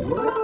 Whoa!